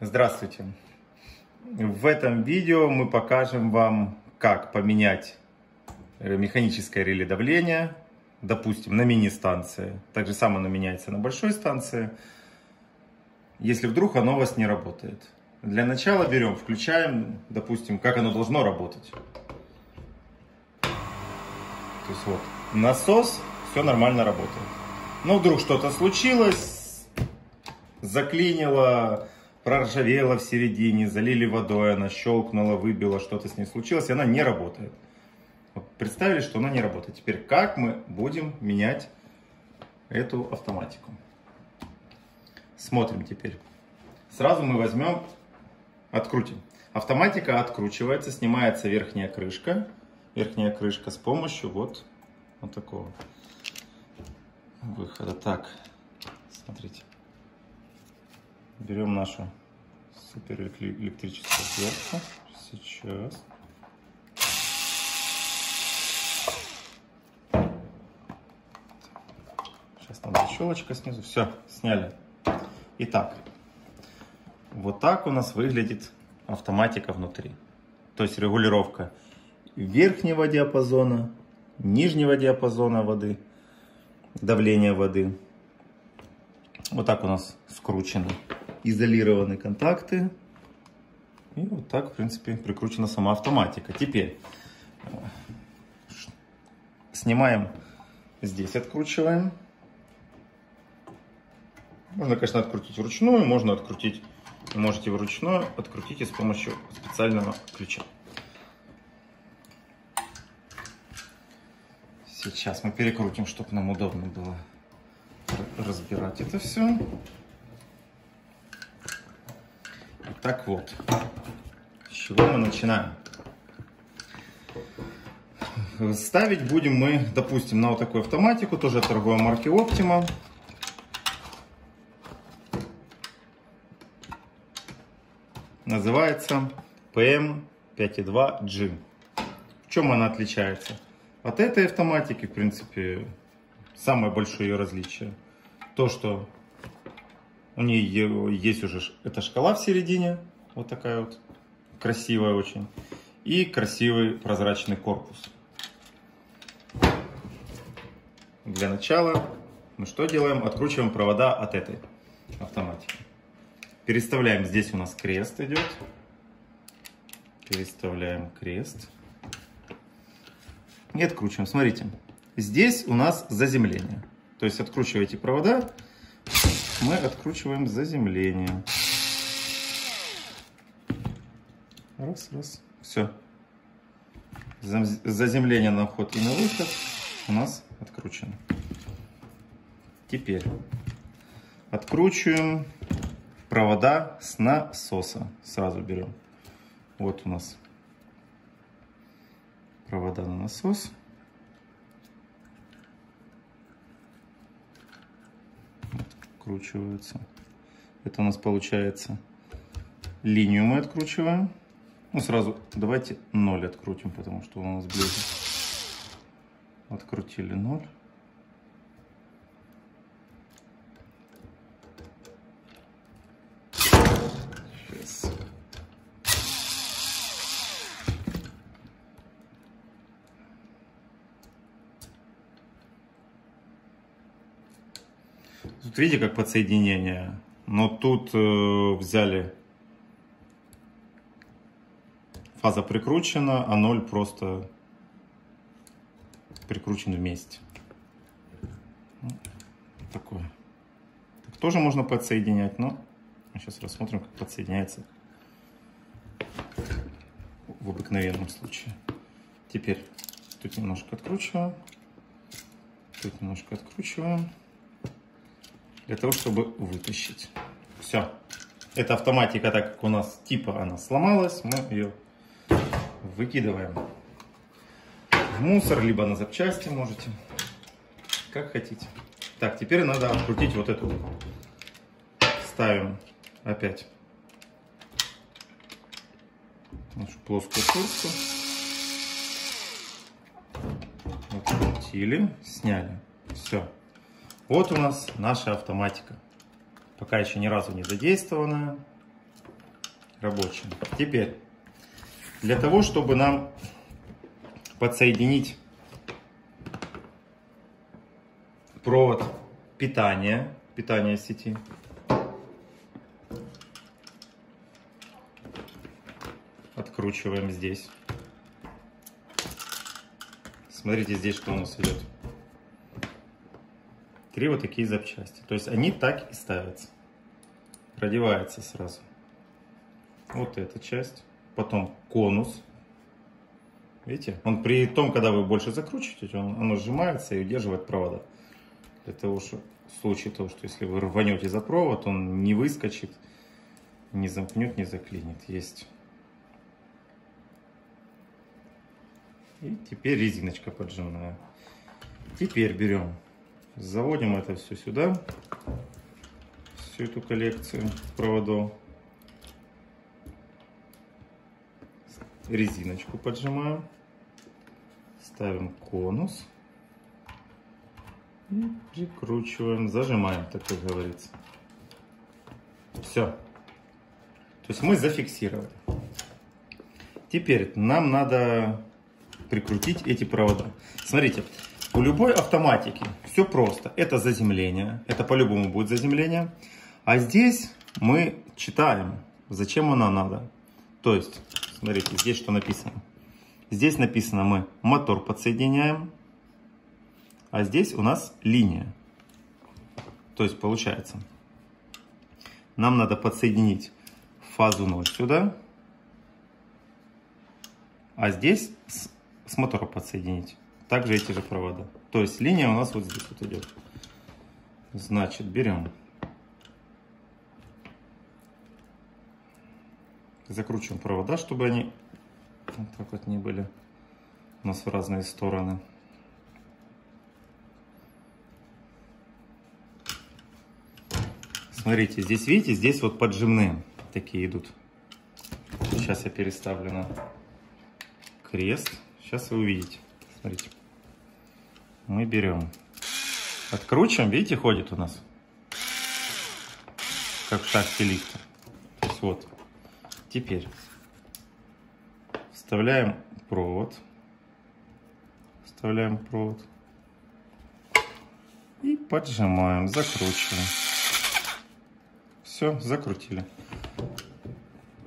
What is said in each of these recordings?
Здравствуйте! В этом видео мы покажем вам, как поменять э, механическое реле давления, допустим, на мини-станции. Так же само оно меняется на большой станции, если вдруг оно у вас не работает. Для начала берем, включаем, допустим, как оно должно работать. То есть вот, насос, все нормально работает. Но вдруг что-то случилось, заклинило, проржавела в середине, залили водой, она щелкнула, выбила, что-то с ней случилось, и она не работает. Вот представили, что она не работает. Теперь как мы будем менять эту автоматику? Смотрим теперь. Сразу мы возьмем, открутим. Автоматика откручивается, снимается верхняя крышка. Верхняя крышка с помощью вот, вот такого выхода. Так, смотрите берем нашу суперэлектрическую дверцу. Сейчас. Сейчас надо щелочка снизу. Все, сняли. Итак, вот так у нас выглядит автоматика внутри. То есть регулировка верхнего диапазона, нижнего диапазона воды, давления воды. Вот так у нас скручено изолированы контакты. И вот так, в принципе, прикручена сама автоматика. Теперь э, снимаем здесь, откручиваем. Можно, конечно, открутить вручную, можно открутить, можете вручную открутить с помощью специального ключа. Сейчас мы перекрутим, чтобы нам удобно было разбирать это все. Так вот, с чего мы начинаем? Ставить будем мы, допустим, на вот такую автоматику, тоже торговой марки Optima. Называется PM5.2G. В чем она отличается? От этой автоматики, в принципе, самое большое ее различие. То, что у нее есть уже эта шкала в середине, вот такая вот, красивая очень. И красивый прозрачный корпус. Для начала мы что делаем? Откручиваем провода от этой автоматики. Переставляем, здесь у нас крест идет. Переставляем крест. И откручиваем. Смотрите, здесь у нас заземление. То есть откручиваете провода, мы откручиваем заземление. Раз, раз. Все. Заземление на вход и на выход у нас откручено. Теперь откручиваем провода с насоса. Сразу берем. Вот у нас провода на насос. Откручиваются. Это у нас получается линию мы откручиваем. Ну, сразу давайте 0 открутим, потому что у нас ближе. Открутили 0. Тут видите, как подсоединение. Но тут э, взяли фаза прикручена, а ноль просто прикручен вместе. Ну, такое. Так тоже можно подсоединять, но сейчас рассмотрим, как подсоединяется в обыкновенном случае. Теперь тут немножко откручиваем, тут немножко откручиваем для того, чтобы вытащить. Все. Эта автоматика, так как у нас типа она сломалась, мы ее выкидываем в мусор, либо на запчасти можете, как хотите. Так, теперь надо открутить вот эту. Ставим опять нашу плоскую куртку. Открутили, сняли. Все. Вот у нас наша автоматика. Пока еще ни разу не задействованная. рабочим. Теперь, для того, чтобы нам подсоединить провод питания, питания сети, откручиваем здесь. Смотрите здесь, что у нас идет. Три вот такие запчасти. То есть они так и ставятся. Продевается сразу. Вот эта часть. Потом конус. Видите? Он при том, когда вы больше закручиваете, он, оно сжимается и удерживает провода. Того, что в случае того, что если вы рванете за провод, он не выскочит, не замкнет, не заклинит. Есть. И теперь резиночка поджимная. Теперь берем, заводим это все сюда, всю эту коллекцию проводов. резиночку поджимаем, ставим конус и прикручиваем, зажимаем, так как говорится. Все. То есть мы зафиксировали. Теперь нам надо прикрутить эти провода. Смотрите, у любой автоматики все просто. Это заземление, это по-любому будет заземление. А здесь мы читаем, зачем оно надо. То есть Смотрите, здесь что написано. Здесь написано мы мотор подсоединяем, а здесь у нас линия. То есть получается, нам надо подсоединить фазу 0 сюда, а здесь с, с мотора подсоединить. Также эти же провода. То есть линия у нас вот здесь вот идет. Значит, берем закручиваем провода, чтобы они вот так вот не были у нас в разные стороны. Смотрите, здесь видите, здесь вот поджимные такие идут. Сейчас я переставлю на крест. Сейчас вы увидите. Смотрите. Мы берем, откручиваем, видите, ходит у нас. Как в такте лифта. То есть вот. Теперь вставляем провод. Вставляем провод. И поджимаем, закручиваем. Все, закрутили.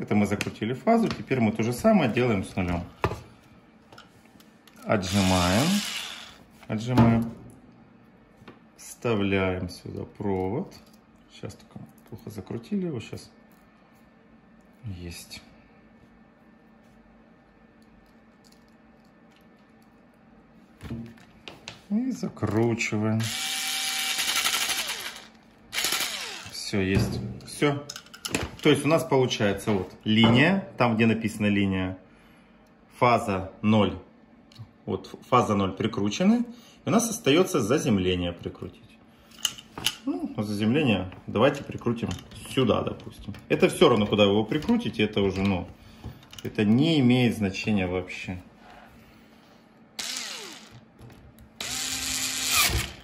Это мы закрутили фазу. Теперь мы то же самое делаем с нулем. Отжимаем. Отжимаем. Вставляем сюда провод. Сейчас только плохо закрутили его. Сейчас есть. И закручиваем. Все, есть. Все. То есть у нас получается вот линия, там где написана линия, фаза 0. Вот фаза 0 прикручены. И у нас остается заземление прикрутить. Ну, заземление давайте прикрутим сюда, допустим. Это все равно, куда вы его прикрутите, это уже, ну, это не имеет значения вообще.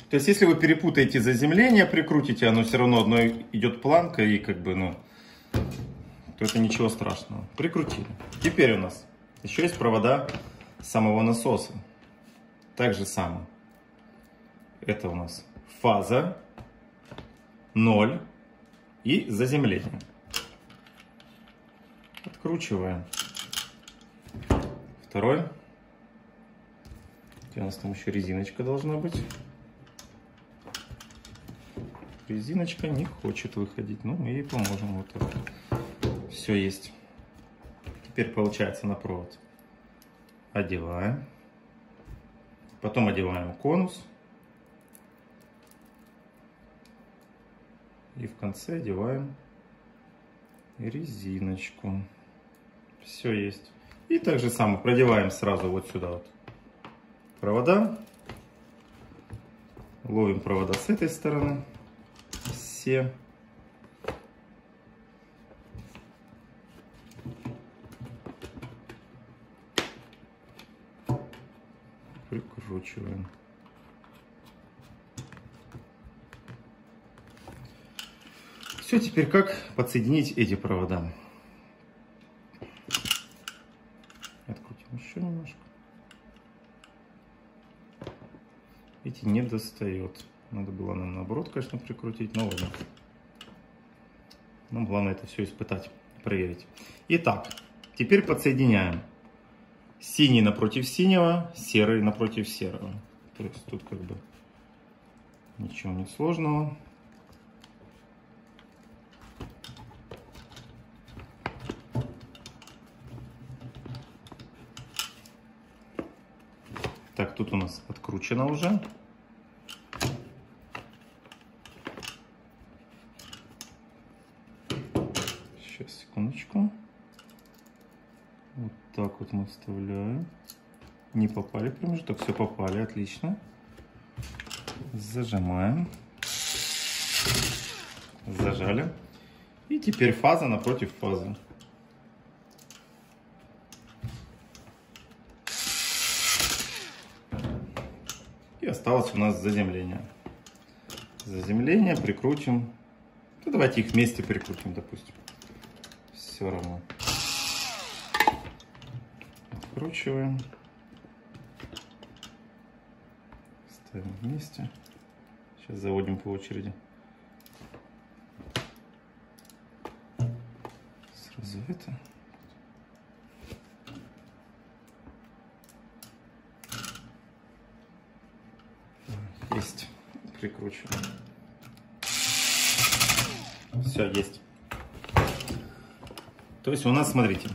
То есть, если вы перепутаете заземление, прикрутите, оно все равно одно идет планка и как бы, ну, то это ничего страшного. Прикрутили. Теперь у нас еще есть провода самого насоса. Так же самое. Это у нас фаза 0 и заземление. Откручиваем. Второй. У нас там еще резиночка должна быть. Резиночка не хочет выходить. Ну, мы ей поможем. Вот так. Все есть. Теперь получается на провод. Одеваем. Потом одеваем конус. И в конце одеваем резиночку. Все есть. И так же самое продеваем сразу вот сюда вот провода. Ловим провода с этой стороны. Все. прикручиваем. Все, теперь как подсоединить эти провода? Открутим еще немножко. Эти не достает. Надо было нам наоборот, конечно, прикрутить, но ладно. Нам главное это все испытать, проверить. Итак, теперь подсоединяем синий напротив синего, серый напротив серого. То есть тут как бы ничего не сложного. Так, тут у нас откручено уже. Сейчас, секундочку. Вот так вот мы вставляем. Не попали в промежуток, все попали, отлично. Зажимаем. Зажали. И теперь фаза напротив фазы. И осталось у нас заземление. Заземление прикрутим. Ну, давайте их вместе прикрутим, допустим. Все равно. Откручиваем. Ставим вместе. Сейчас заводим по очереди. Сразу это. Есть. Прикручиваем. Все, есть. То есть у нас, смотрите,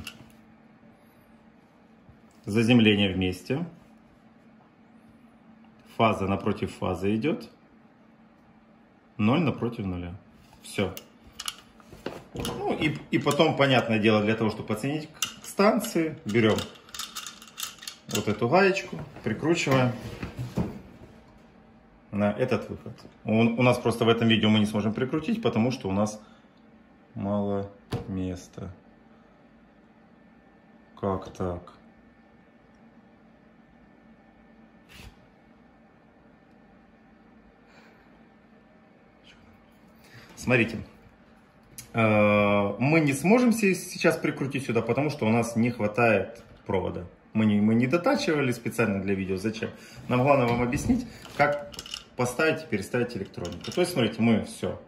заземление вместе. Фаза напротив фазы идет. Ноль напротив нуля. Все. Ну и, и потом, понятное дело, для того, чтобы подсоединить к станции, берем вот эту гаечку, прикручиваем на этот выход. Он, у нас просто в этом видео мы не сможем прикрутить, потому что у нас мало места. Как так? Смотрите, э, мы не сможем сейчас прикрутить сюда, потому что у нас не хватает провода. Мы не, мы не дотачивали специально для видео. Зачем? Нам главное вам объяснить, как поставить и переставить электронику. То есть, смотрите, мы все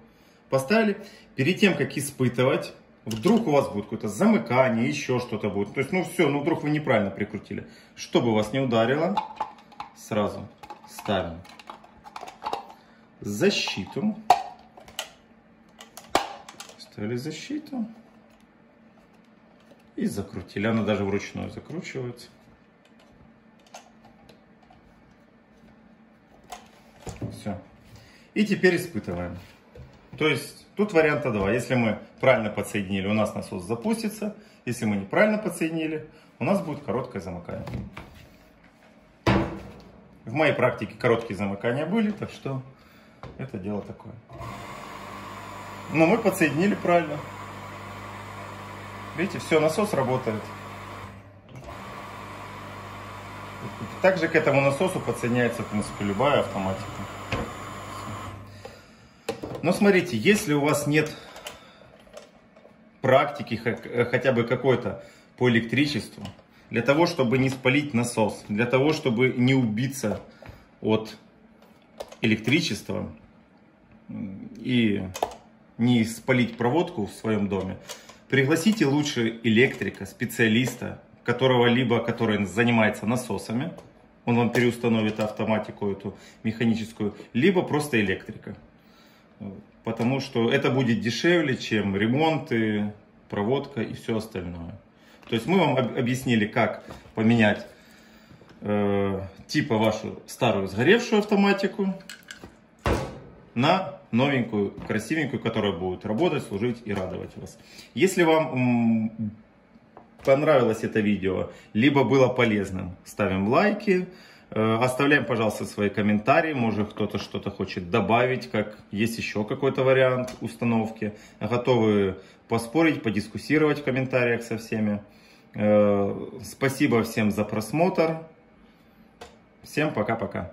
поставили. Перед тем, как испытывать, вдруг у вас будет какое-то замыкание, еще что-то будет. То есть, ну все, ну вдруг вы неправильно прикрутили. Чтобы вас не ударило, сразу ставим защиту. Ставили защиту. И закрутили. Она даже вручную закручивается. Все. И теперь испытываем. То есть тут варианта два. Если мы правильно подсоединили, у нас насос запустится. Если мы неправильно подсоединили, у нас будет короткое замыкание. В моей практике короткие замыкания были, так что это дело такое. Но мы подсоединили правильно. Видите, все, насос работает. Также к этому насосу подсоединяется, в принципе, любая автоматика. Но смотрите, если у вас нет практики хотя бы какой-то по электричеству, для того, чтобы не спалить насос, для того, чтобы не убиться от электричества и не спалить проводку в своем доме, пригласите лучше электрика, специалиста, которого либо который занимается насосами, он вам переустановит автоматику эту механическую, либо просто электрика. Потому что это будет дешевле, чем ремонты, проводка и все остальное. То есть мы вам объяснили, как поменять э, типа вашу старую сгоревшую автоматику на новенькую, красивенькую, которая будет работать, служить и радовать вас. Если вам понравилось это видео, либо было полезным, ставим лайки, э, оставляем, пожалуйста, свои комментарии, может кто-то что-то хочет добавить, как есть еще какой-то вариант установки. Готовы поспорить, подискуссировать в комментариях со всеми. Э, спасибо всем за просмотр. Всем пока-пока.